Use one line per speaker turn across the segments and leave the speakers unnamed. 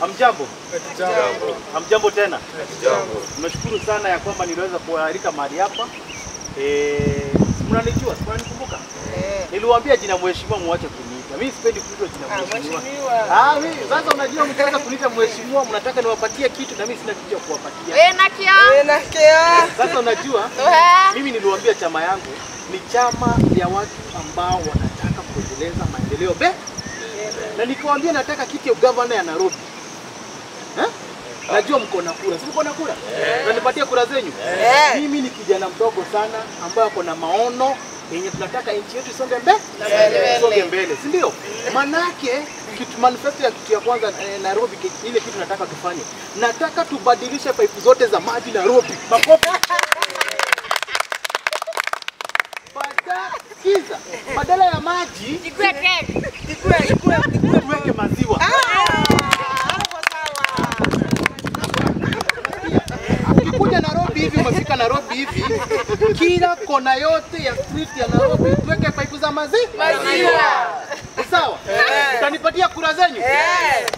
Hamjambo?
amjambo
Hamjambo tena?
Jambo.
Nashukuru sana ya kwamba niliweza kualika mahali hapa. Eh, mnanijua? Mnanikumbuka? Niliwaambia jina mheshimiwa muache kuniita. Mimi sipendi kuitwa jina mheshimiwa. Ah, mimi sasa unajua mtaweza kuniita mheshimiwa, mnataka niwapatie kitu na mimi sina kitu cha kuwapatia.
Enakia.
Sasa unajua mimi niliwaambia chama yangu ni chama ya watu ambao wanataka kuendeleza maendeleo be na nikawaambia nataka kiti ya ugavana ya Nairobi eh? Najua mko na kura, si mko na kura? Unanipatia kura zenyu? Mimi ni kijana mdogo sana ambaye ako na maono yenye tunataka nchi yetu isonge mbele, isonge mbele, si ndio? Manake kitu manifesto ya kitu ya kwanza eh, Nairobi, ile kitu nataka tufanye, nataka tubadilishe pipe zote za maji Nairobi. Makofi. Bada, badala ya maji tuweke maziwa. Ukikuja Nairobi hivi, umefika Nairobi hivi, kila kona yote ya street ya Nairobi tuweke paipu za mazi maziwa. Sawa? Mtanipatia kura zenyu?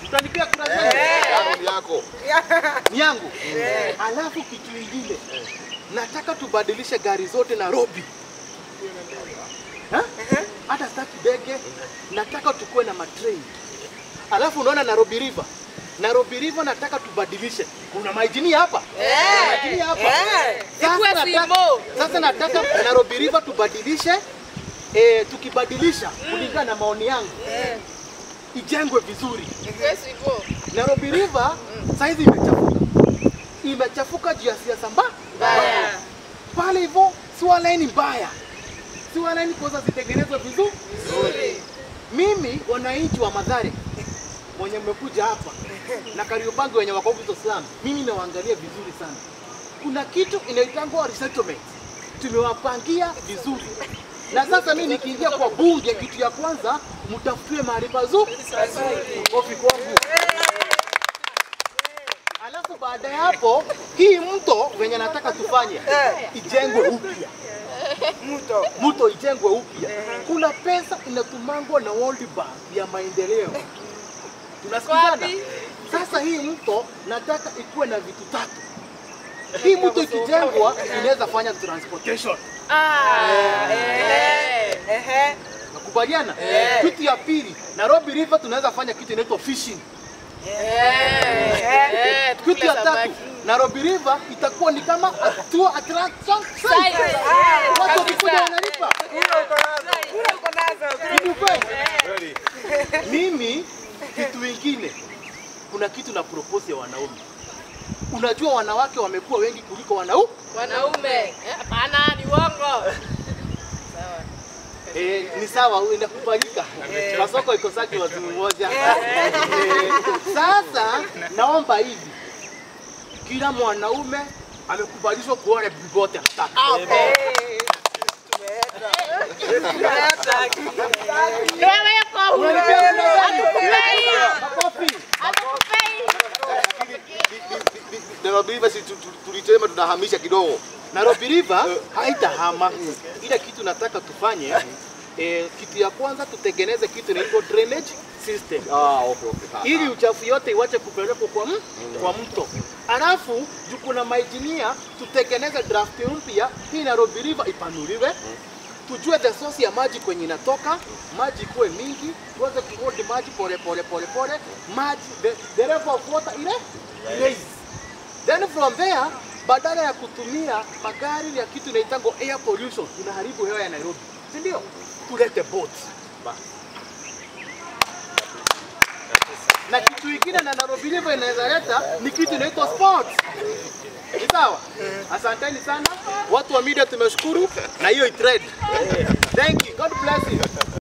Mtanipia kura zenyu?
Yangu yako.
Ni yangu. Alafu kitu kingine, nataka tubadilishe gari zote Nairobi. Ha? Hata staki ndege, nataka tukuwe na matrain. Alafu unaona Nairobi River. Nairobi River nataka tubadilishe. Kuna maijini hapa? Kuna maijini hapa. Sasa nataka,
Simo.
sasa nataka Nairobi River tubadilishe eh, tukibadilisha kulingana na maoni yangu. Ijengwe vizuri. Nairobi River saizi imechafuka, imechafuka juu ya siasa mbaya. Pale hivyo, sewer line mbaya, sewer line kwanza zitengenezwe vizuri. Mimi wananchi wa madhare wenye mmekuja hapa na Kariobangi wenye wako slum, mimi nawaangalia vizuri sana. Kuna kitu inaitangwa resettlement, tumewapangia vizuri na sasa mimi nikiingia kwa bunge, kitu ya kwanza mtafutie mahali pazuri. Kofi kwangu. Alafu baada ya hapo, hii mto venye nataka tufanye ijengwe upya, mto ijengwe upya. Kuna pesa inatumangwa na World Bank ya maendeleo, tunasikizana. Sasa hii mto nataka ikuwe na vitu tatu. Hii mto ikijengwa inaweza fanya transportation, nakubaliana. Kitu ya pili, Nairobi River tunaweza fanya kitu inaitwa fishing. Kitu ya tatu, Nairobi River itakuwa ni kama tour attraction site. Watu wakikuja wanalipa. Mimi kitu ingine, kuna kitu na propose ya wanaume. Unajua wanawake wamekuwa wengi kuliko wanaume.
Wanaume. Eh, Hapana, ni uongo.
Eh, ni sawa, inakubalika. Masoko iko saki watu moja. Eh, Sasa naomba hivi, kila mwanaume amekubalishwa kuoa bibi wote anataka.
Wewe kwa huyu.
Nairobi River si tu- tu- tulisema tunahamisha kidogo.
Nairobi River haitahama. Ile kitu nataka tufanye eh, kitu ya kwanza tutengeneze kitu inaitwa drainage system.
Ah, okay, okay.
ili uchafu yote iwache kupelekwa kwa, mm, kwa mto. Alafu juu na maijinia tutengeneze draft mpya, hii Nairobi River ipanuliwe, tujue the source ya maji kwenye inatoka, maji ikuwe mingi, tuweze kuhold maji pole pole pole pole, maji the, the level of water ile raise. Then from there badala ya kutumia magari ya kitu inaitangwa air pollution, tunaharibu hewa ya Nairobi, si ndio? Tulete boat na kitu kingine na Nairobi River inaweza leta ni kitu inaitwa sports. Ni sawa? Asanteni sana watu wa media, tumeshukuru na hiyo itrade. Thank you. God bless you.